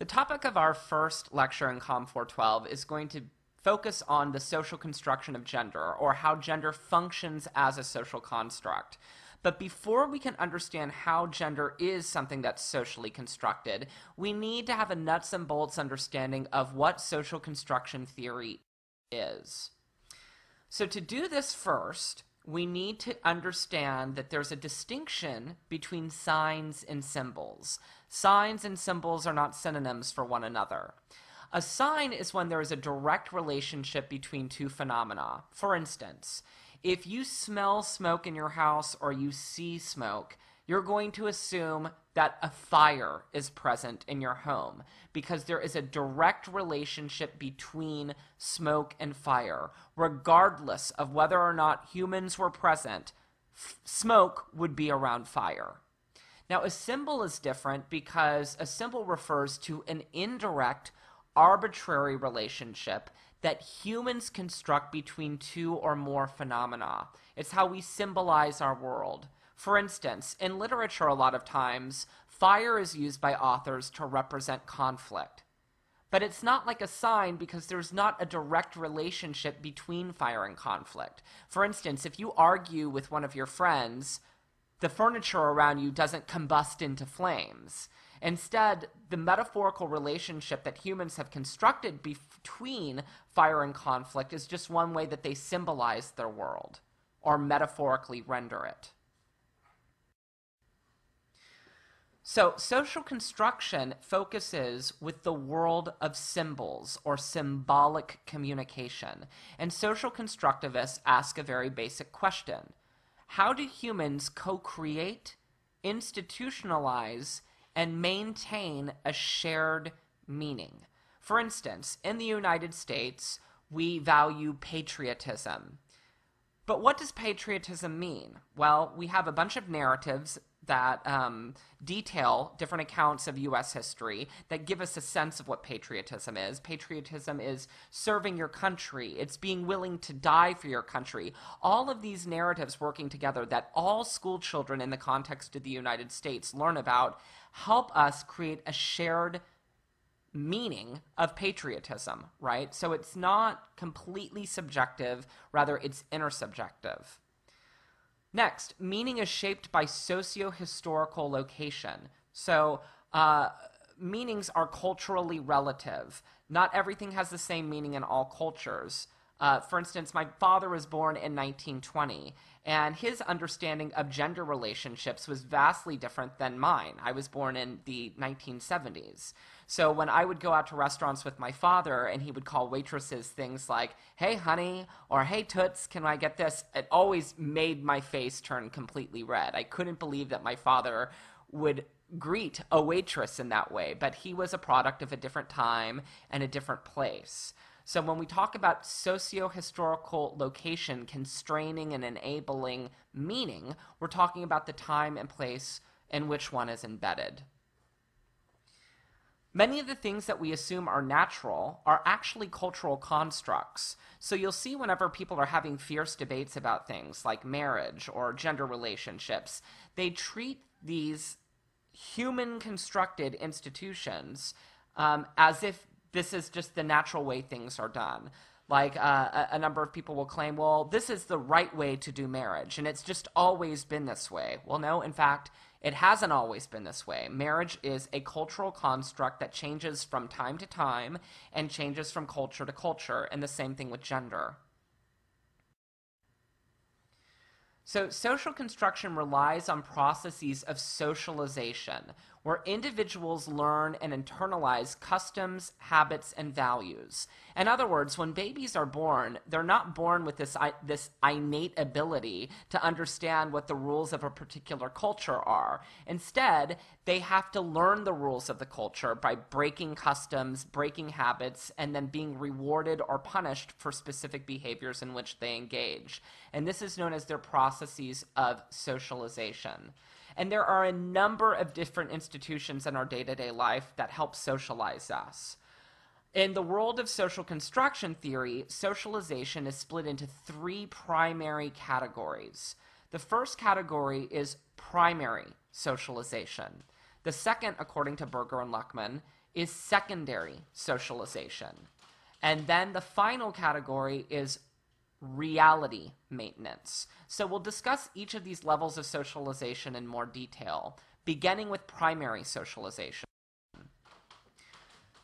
The topic of our first lecture in COM 412 is going to focus on the social construction of gender, or how gender functions as a social construct. But before we can understand how gender is something that's socially constructed, we need to have a nuts and bolts understanding of what social construction theory is. So, to do this first, we need to understand that there's a distinction between signs and symbols. Signs and symbols are not synonyms for one another. A sign is when there is a direct relationship between two phenomena. For instance, if you smell smoke in your house or you see smoke, you're going to assume that a fire is present in your home because there is a direct relationship between smoke and fire. Regardless of whether or not humans were present, f- smoke would be around fire. Now, a symbol is different because a symbol refers to an indirect, arbitrary relationship that humans construct between two or more phenomena. It's how we symbolize our world. For instance, in literature, a lot of times, fire is used by authors to represent conflict. But it's not like a sign because there's not a direct relationship between fire and conflict. For instance, if you argue with one of your friends, the furniture around you doesn't combust into flames. Instead, the metaphorical relationship that humans have constructed between fire and conflict is just one way that they symbolize their world or metaphorically render it. So, social construction focuses with the world of symbols or symbolic communication. And social constructivists ask a very basic question How do humans co create, institutionalize, and maintain a shared meaning. For instance, in the United States, we value patriotism. But what does patriotism mean? Well, we have a bunch of narratives that um, detail different accounts of U.S. history that give us a sense of what patriotism is. Patriotism is serving your country, it's being willing to die for your country. All of these narratives working together that all school children in the context of the United States learn about help us create a shared meaning of patriotism, right? So it's not completely subjective, rather, it's intersubjective. Next, meaning is shaped by socio historical location. So, uh, meanings are culturally relative. Not everything has the same meaning in all cultures. Uh, for instance, my father was born in 1920, and his understanding of gender relationships was vastly different than mine. I was born in the 1970s. So when I would go out to restaurants with my father and he would call waitresses things like, hey, honey, or hey, toots, can I get this? It always made my face turn completely red. I couldn't believe that my father would greet a waitress in that way, but he was a product of a different time and a different place. So when we talk about socio-historical location constraining and enabling meaning, we're talking about the time and place in which one is embedded. Many of the things that we assume are natural are actually cultural constructs. So you'll see whenever people are having fierce debates about things like marriage or gender relationships, they treat these human constructed institutions um, as if this is just the natural way things are done. Like uh, a, a number of people will claim, well, this is the right way to do marriage, and it's just always been this way. Well, no, in fact, it hasn't always been this way. Marriage is a cultural construct that changes from time to time and changes from culture to culture, and the same thing with gender. So, social construction relies on processes of socialization, where individuals learn and internalize customs, habits, and values. In other words, when babies are born, they're not born with this, this innate ability to understand what the rules of a particular culture are. Instead, they have to learn the rules of the culture by breaking customs, breaking habits, and then being rewarded or punished for specific behaviors in which they engage. And this is known as their processes of socialization. And there are a number of different institutions in our day to day life that help socialize us. In the world of social construction theory, socialization is split into three primary categories. The first category is primary socialization. The second, according to Berger and Luckmann, is secondary socialization. And then the final category is reality maintenance. So we'll discuss each of these levels of socialization in more detail, beginning with primary socialization.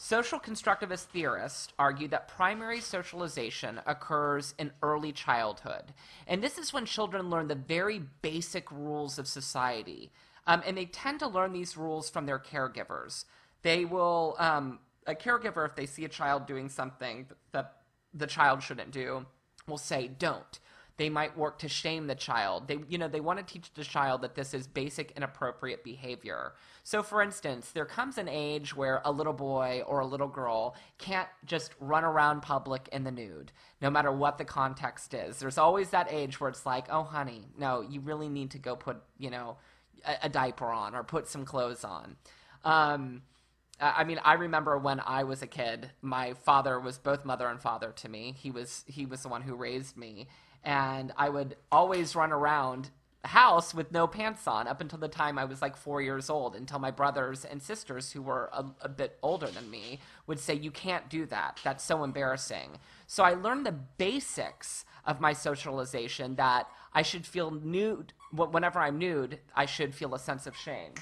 Social constructivist theorists argue that primary socialization occurs in early childhood. And this is when children learn the very basic rules of society. Um, and they tend to learn these rules from their caregivers. They will, um, a caregiver, if they see a child doing something that the child shouldn't do, will say, don't they might work to shame the child. They, you know, they want to teach the child that this is basic inappropriate behavior. So, for instance, there comes an age where a little boy or a little girl can't just run around public in the nude, no matter what the context is. There's always that age where it's like, oh, honey, no, you really need to go put, you know, a, a diaper on or put some clothes on. Um, I mean, I remember when I was a kid, my father was both mother and father to me. He was he was the one who raised me, and I would always run around the house with no pants on up until the time I was like four years old, until my brothers and sisters, who were a, a bit older than me, would say, You can't do that. That's so embarrassing. So I learned the basics of my socialization that I should feel nude. Whenever I'm nude, I should feel a sense of shame.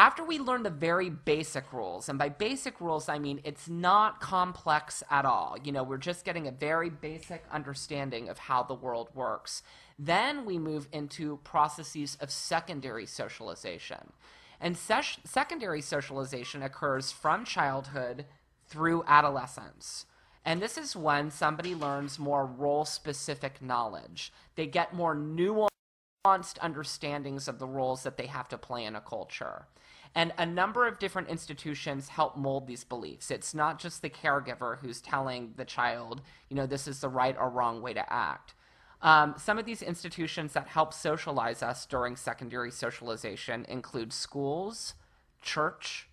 After we learn the very basic rules, and by basic rules, I mean it's not complex at all. You know, we're just getting a very basic understanding of how the world works. Then we move into processes of secondary socialization. And se- secondary socialization occurs from childhood through adolescence. And this is when somebody learns more role specific knowledge. They get more nuanced understandings of the roles that they have to play in a culture. And a number of different institutions help mold these beliefs. It's not just the caregiver who's telling the child, you know, this is the right or wrong way to act. Um, some of these institutions that help socialize us during secondary socialization include schools, church,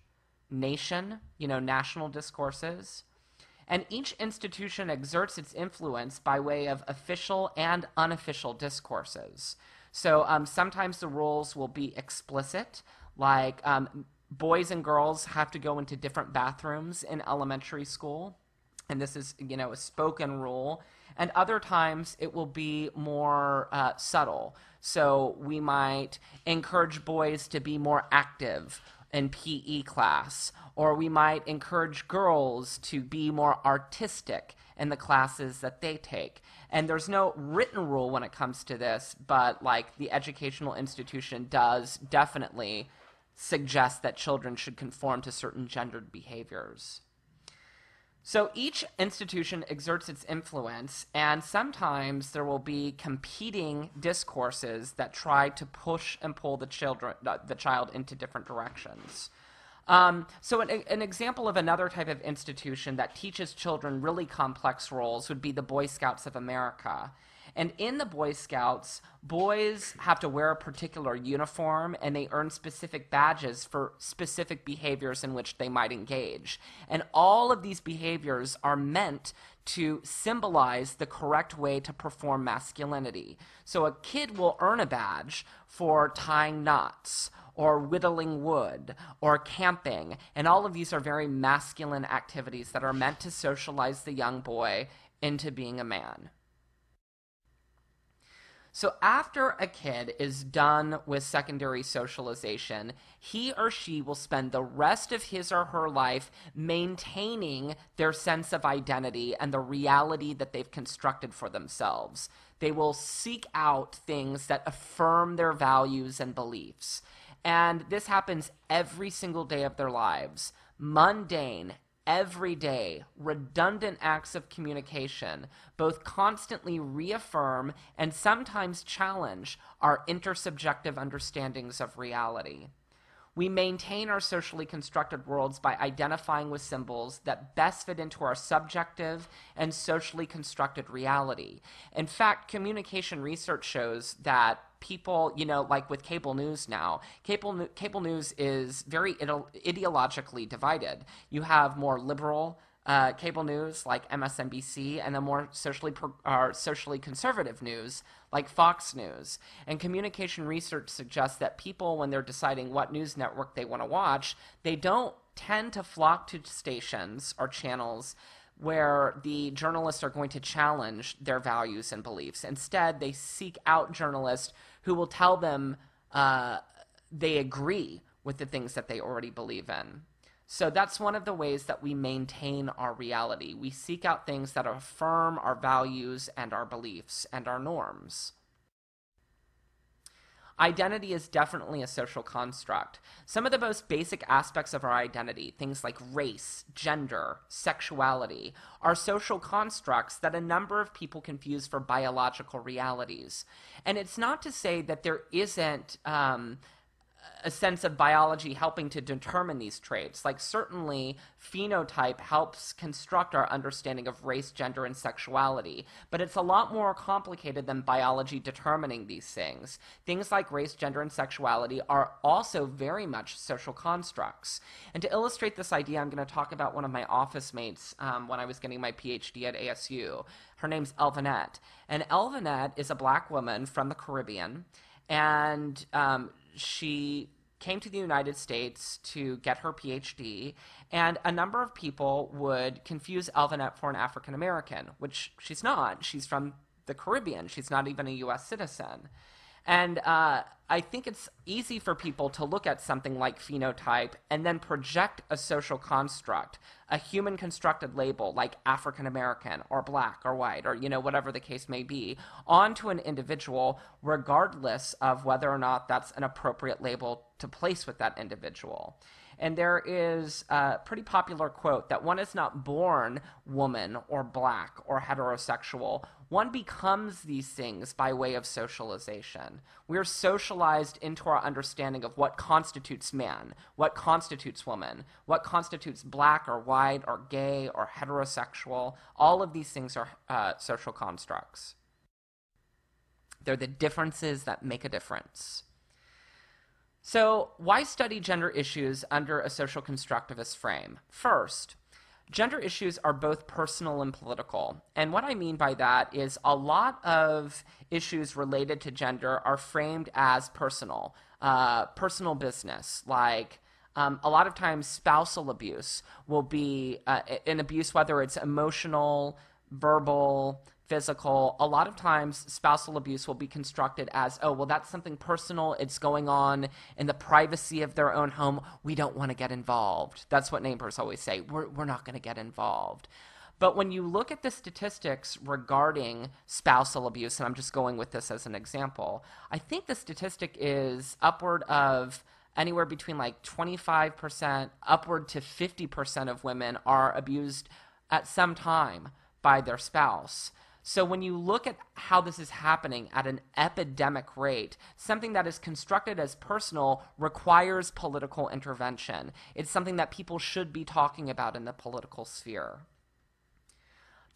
nation, you know, national discourses. And each institution exerts its influence by way of official and unofficial discourses. So um, sometimes the rules will be explicit, like um, boys and girls have to go into different bathrooms in elementary school and this is you know a spoken rule. And other times it will be more uh, subtle. So we might encourage boys to be more active in pe class or we might encourage girls to be more artistic in the classes that they take and there's no written rule when it comes to this but like the educational institution does definitely suggest that children should conform to certain gendered behaviors. So each institution exerts its influence, and sometimes there will be competing discourses that try to push and pull the children, the child into different directions. Um, so, an, an, example of another type of institution that teaches children really complex roles would be the Boy Scouts of America. And in the Boy Scouts, boys have to wear a particular uniform and they earn specific badges for specific behaviors in which they might engage. And all of these behaviors are meant to symbolize the correct way to perform masculinity. So a kid will earn a badge for tying knots or whittling wood or camping. And all of these are very masculine activities that are meant to socialize the young boy into being a man. So after a kid is done with secondary socialization, he or she will spend the rest of his or her life maintaining their sense of identity and the reality that they've constructed for themselves. They will seek out things that affirm their values and beliefs. And this happens every single day of their lives. Mundane, everyday, redundant acts of communication both constantly reaffirm and sometimes challenge our intersubjective understandings of reality. We maintain our socially constructed worlds by identifying with symbols that best fit into our subjective and socially constructed reality. In fact, communication research shows that people, you know, like with cable news now, cable cable news is very ide- ideologically divided. You have more liberal uh, cable news like MSNBC, and the more socially pro- or socially conservative news like Fox News. And communication research suggests that people, when they're deciding what news network they want to watch, they don't tend to flock to stations or channels where the journalists are going to challenge their values and beliefs. Instead, they seek out journalists who will tell them uh, they agree with the things that they already believe in. So that's one of the ways that we maintain our reality. We seek out things that affirm our values and our beliefs and our norms. Identity is definitely a social construct. Some of the most basic aspects of our identity, things like race, gender, sexuality, are social constructs that a number of people confuse for biological realities. And it's not to say that there isn't. Um, a sense of biology helping to determine these traits. Like, certainly, phenotype helps construct our understanding of race, gender, and sexuality, but it's a lot more complicated than biology determining these things. Things like race, gender, and sexuality are also very much social constructs. And to illustrate this idea, I'm going to talk about one of my office mates um, when I was getting my PhD at ASU. Her name's Elvanette. And Elvanette is a black woman from the Caribbean. And um, she came to the United States to get her PhD, and a number of people would confuse Elvanette for an African American, which she's not. She's from the Caribbean. She's not even a U.S. citizen. And uh, I think it's easy for people to look at something like phenotype and then project a social construct, a human constructed label like African American or black or white or, you know, whatever the case may be, onto an individual, regardless of whether or not that's an appropriate label to place with that individual. And there is a pretty popular quote that one is not born woman or black or heterosexual. One becomes these things by way of socialization. We are socialized into our understanding of what constitutes man, what constitutes woman, what constitutes black or white or gay or heterosexual. All of these things are uh, social constructs. They're the differences that make a difference. So, why study gender issues under a social constructivist frame? First, gender issues are both personal and political. And what I mean by that is a lot of issues related to gender are framed as personal, uh, personal business, like. Um, a lot of times, spousal abuse will be uh, an abuse, whether it's emotional, verbal, physical. A lot of times, spousal abuse will be constructed as, oh, well, that's something personal. It's going on in the privacy of their own home. We don't want to get involved. That's what neighbors always say. We're, we're not going to get involved. But when you look at the statistics regarding spousal abuse, and I'm just going with this as an example, I think the statistic is upward of anywhere between like 25% upward to 50% of women are abused at some time by their spouse. So when you look at how this is happening at an epidemic rate, something that is constructed as personal requires political intervention. It's something that people should be talking about in the political sphere.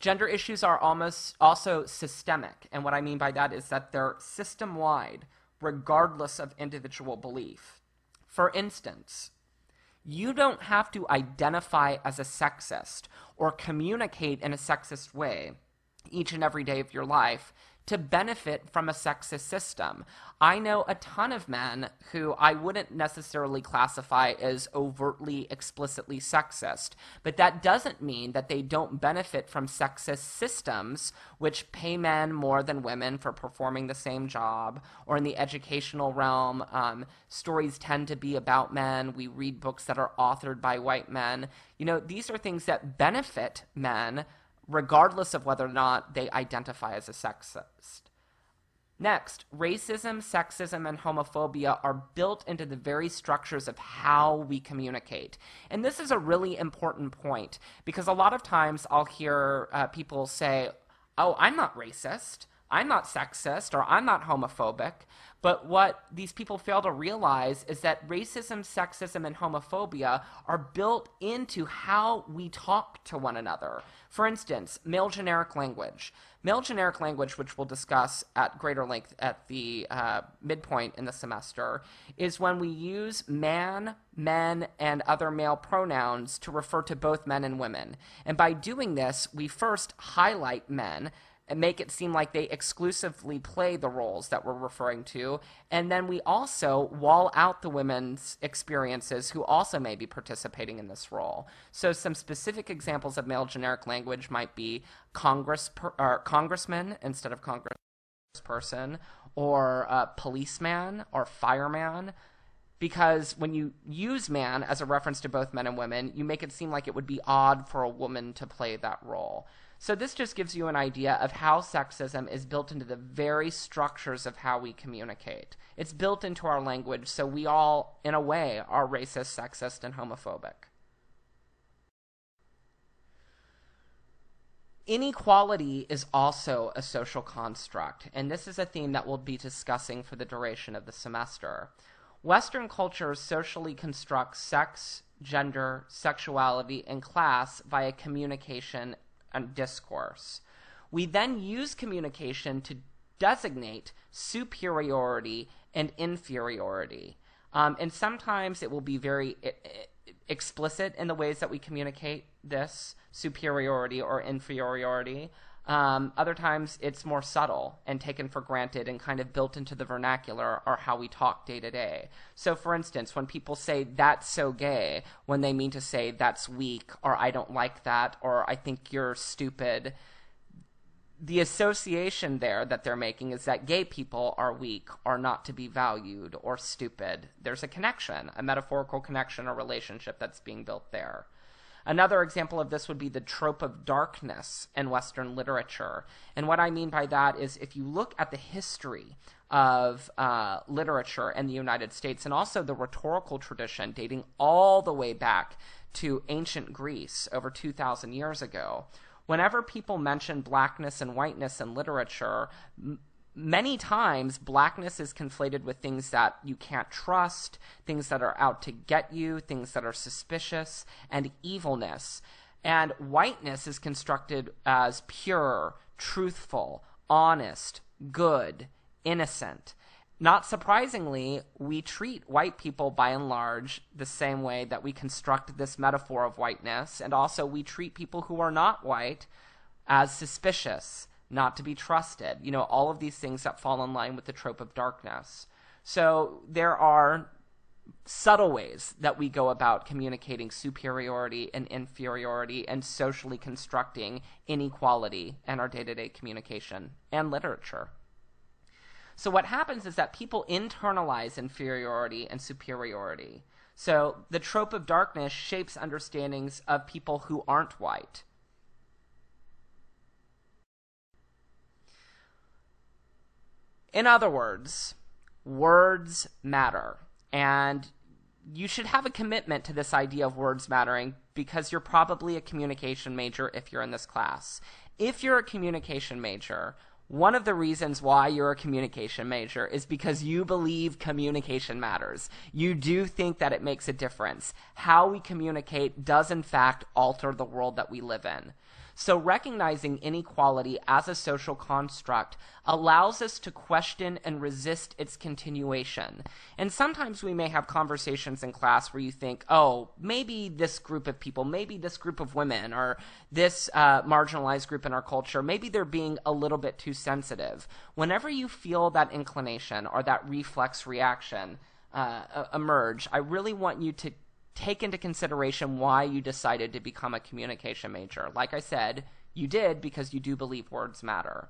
Gender issues are almost also systemic, and what I mean by that is that they're system wide, regardless of individual belief. For instance, you don't have to identify as a sexist or communicate in a sexist way each and every day of your life to benefit from a sexist system. I know a ton of men who I wouldn't necessarily classify as overtly, explicitly sexist, but that doesn't mean that they don't benefit from sexist systems which pay men more than women for performing the same job. Or in the educational realm, um, stories tend to be about men. We read books that are authored by white men. You know, these are things that benefit men regardless of whether or not they identify as a sexist. Next, racism, sexism, and homophobia are built into the very structures of how we communicate. And this is a really important point because a lot of times I'll hear uh, people say, Oh, I'm not racist. I'm not sexist or I'm not homophobic. But what these people fail to realize is that racism, sexism, and homophobia are built into how we talk to one another. For instance, male generic language. Male generic language, which we'll discuss at greater length at the uh, midpoint in the semester, is when we use man, men, and other male pronouns to refer to both men and women. And by doing this, we first highlight men and make it seem like they exclusively play the roles that we're referring to. And then we also wall out the women's experiences who also may be participating in this role. So some specific examples of male generic language might be Congress per, or congressman instead of congressperson, or uh, policeman or fireman because when you use man as a reference to both men and women, you make it seem like it would be odd for a woman to play that role. So this just gives you an idea of how sexism is built into the very structures of how we communicate. It's built into our language, so we all, in a way, are racist, sexist, and homophobic. Inequality is also a social construct, and this is a theme that we'll be discussing for the duration of the semester. Western culture socially constructs sex, gender, sexuality, and class via communication discourse. We then use communication to designate superiority and inferiority. Um, and sometimes it will be very I- I- explicit in the ways that we communicate this superiority or inferiority. Um, other times it's more subtle and taken for granted and kind of built into the vernacular or how we talk day to day. So, for instance, when people say that's so gay, when they mean to say that's weak or I don't like that or I think you're stupid, the association there that they're making is that gay people are weak or not to be valued or stupid. There's a connection, a metaphorical connection, a relationship that's being built there. Another example of this would be the trope of darkness in Western literature. And what I mean by that is if you look at the history of uh, literature in the United States and also the rhetorical tradition dating all the way back to ancient Greece over 2,000 years ago, whenever people mention blackness and whiteness in literature, many times blackness is conflated with things that you can't trust, things that are out to get you, things that are suspicious, and evilness. And whiteness is constructed as pure, truthful, honest, good, innocent. Not surprisingly, we treat white people by and large the same way that we construct this metaphor of whiteness, and also we treat people who are not white as suspicious not to be trusted. You know, all of these things that fall in line with the trope of darkness. So there are subtle ways that we go about communicating superiority and inferiority and socially constructing inequality in our day to day communication and literature. So, what happens is that people internalize inferiority and superiority. So, the trope of darkness shapes understandings of people who aren't white. In other words, words matter. And you should have a commitment to this idea of words mattering because you're probably a communication major if you're in this class. If you're a communication major, one of the reasons why you're a communication major is because you believe communication matters. You do think that it makes a difference. How we communicate does, in fact, alter the world that we live in. So, recognizing inequality as a social construct allows us to question and resist its continuation. And sometimes we may have conversations in class where you think, oh, maybe this group of people, maybe this group of women, or this uh, marginalized group in our culture, maybe they're being a little bit too sensitive. Whenever you feel that inclination or that reflex reaction, uh, emerge, I really want you to take into consideration why you decided to become a communication major. Like I said, you did because you do believe words matter.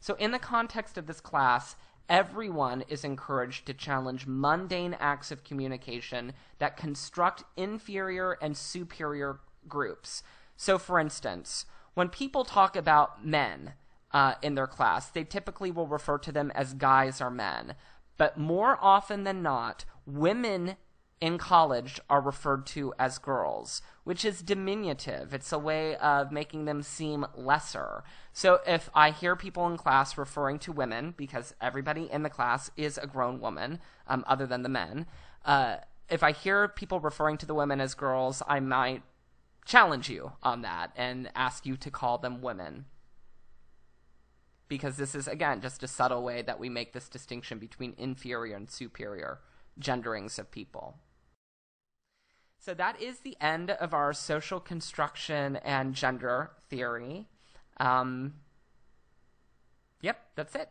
So, in the context of this class, everyone is encouraged to challenge mundane acts of communication that construct inferior and superior groups. So, for instance, when people talk about men uh, in their class, they typically will refer to them as guys or men. But more often than not, women in college are referred to as girls, which is diminutive. It's a way of making them seem lesser. So if I hear people in class referring to women, because everybody in the class is a grown woman, um, other than the men, uh, if I hear people referring to the women as girls, I might challenge you on that and ask you to call them women. Because this is, again, just a subtle way that we make this distinction between inferior and superior genderings of people. So that is the end of our social construction and gender theory. Um, yep, that's it.